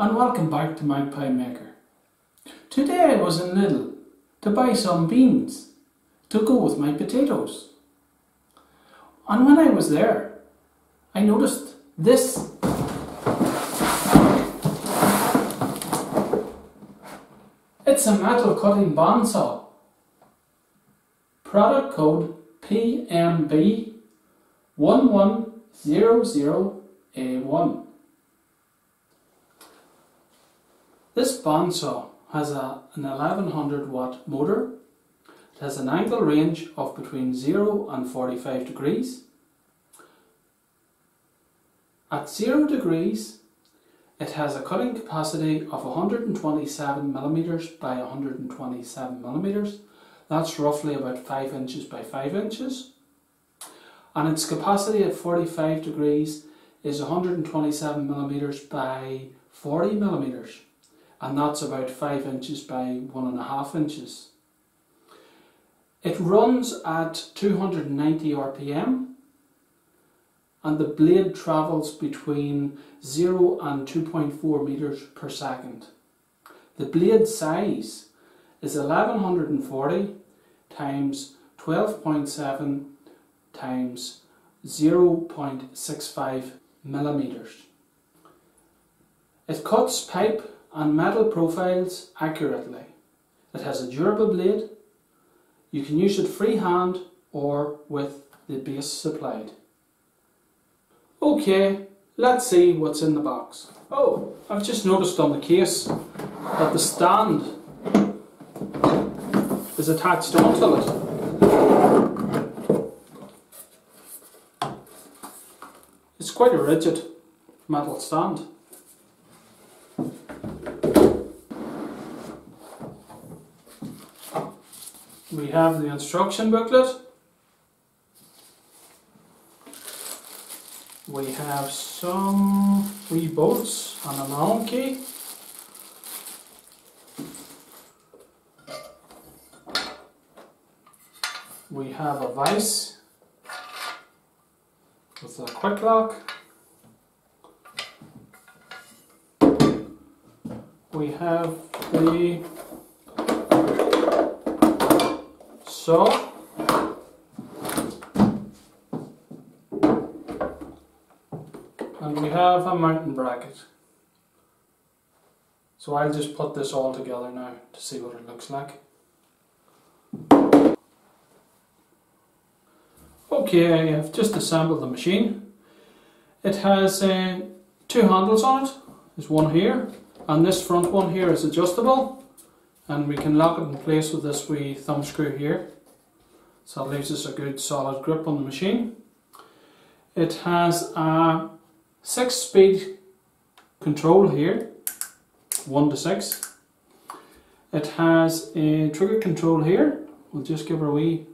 and welcome back to Magpie Maker. Today I was in Lidl to buy some beans to go with my potatoes. And when I was there, I noticed this. It's a metal cutting bandsaw. Product code PMB1100A1. This bandsaw has a, an 1100 watt motor. It has an angle range of between 0 and 45 degrees. At 0 degrees, it has a cutting capacity of 127 millimeters by 127 millimeters. That's roughly about 5 inches by 5 inches. And its capacity at 45 degrees is 127 millimeters by 40 millimeters and that's about 5 inches by 1.5 inches. It runs at 290 RPM and the blade travels between 0 and 2.4 meters per second. The blade size is 1140 times 12.7 times 0.65 millimeters. It cuts pipe and metal profiles accurately. It has a durable blade. You can use it freehand or with the base supplied. Okay, let's see what's in the box. Oh, I've just noticed on the case that the stand is attached onto it. It's quite a rigid metal stand. We have the instruction booklet. We have some wee bolts and an Allen key. We have a vise with a quick lock. We have the so and we have a mounting bracket. So I'll just put this all together now to see what it looks like. Okay I've just assembled the machine. It has uh, two handles on it. There's one here and this front one here is adjustable and we can lock it in place with this wee thumb screw here so it leaves us a good solid grip on the machine. It has a 6 speed control here, 1 to 6. It has a trigger control here, we'll just give her a wee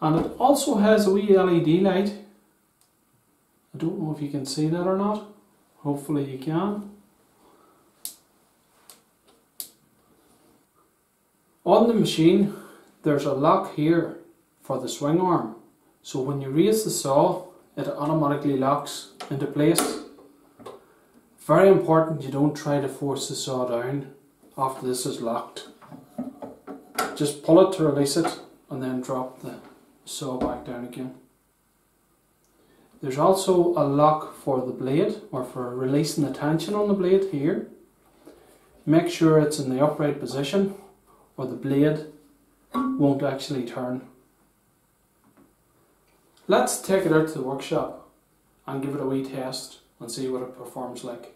and it also has a wee LED light. I don't know if you can see that or not, hopefully you can. On the machine there's a lock here for the swing arm so when you raise the saw it automatically locks into place. Very important you don't try to force the saw down after this is locked. Just pull it to release it and then drop the saw back down again. There's also a lock for the blade or for releasing the tension on the blade here. Make sure it's in the upright position or the blade won't actually turn. Let's take it out to the workshop and give it a wee test and see what it performs like.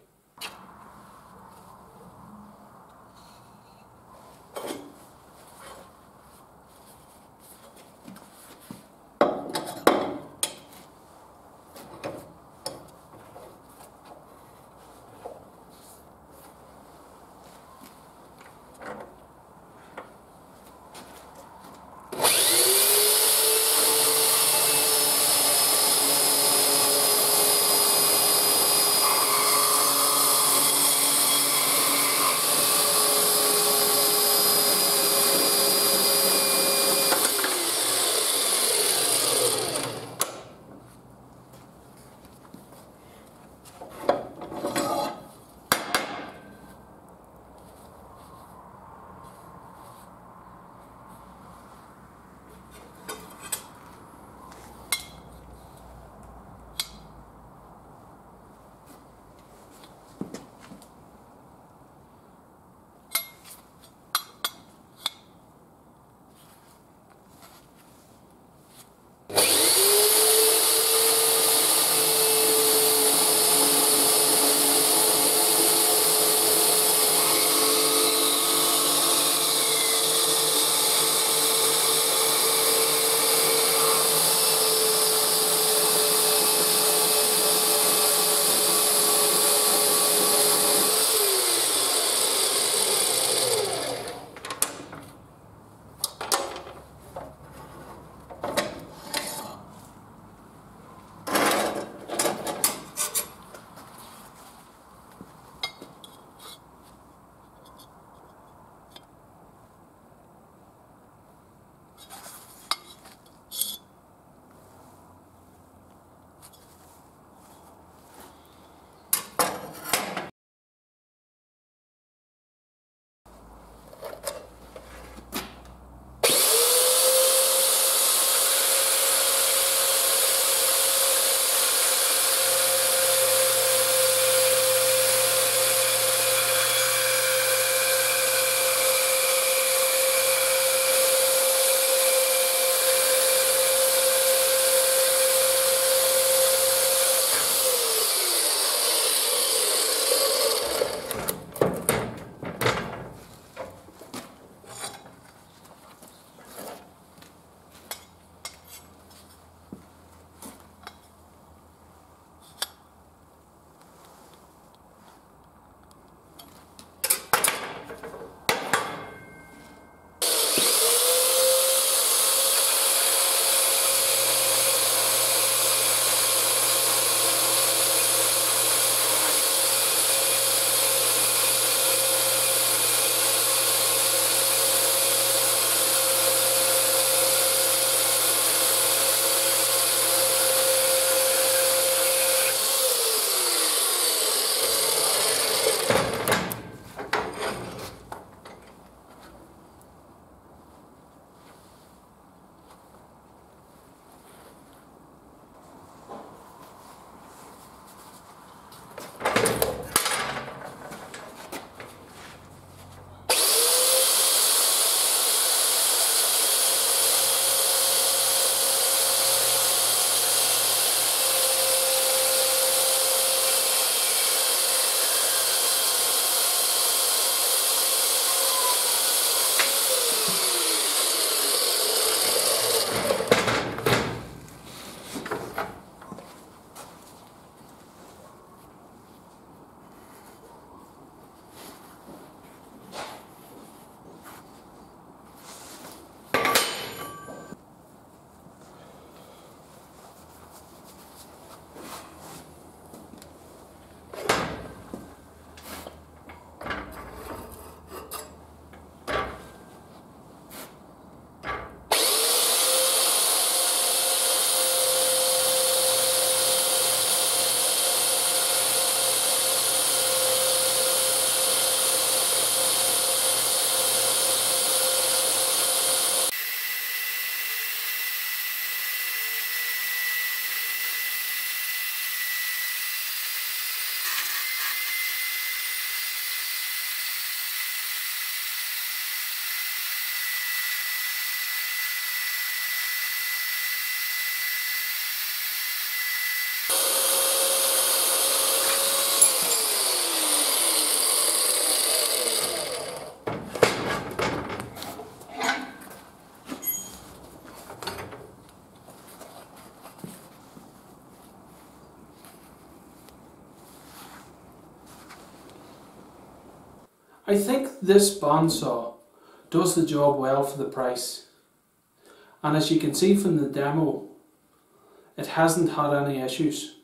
I think this bandsaw does the job well for the price. And as you can see from the demo, it hasn't had any issues.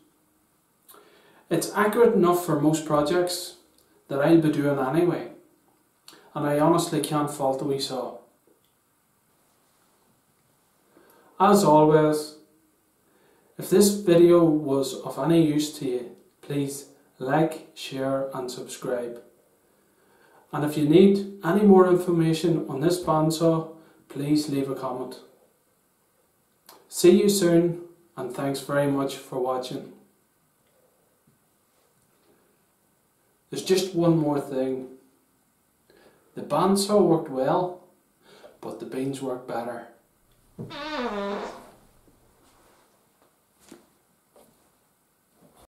It's accurate enough for most projects that I'll be doing anyway. And I honestly can't fault the wee saw. As always, if this video was of any use to you, please like, share and subscribe. And if you need any more information on this bandsaw, please leave a comment. See you soon and thanks very much for watching. There's just one more thing. The bandsaw worked well, but the beans work better.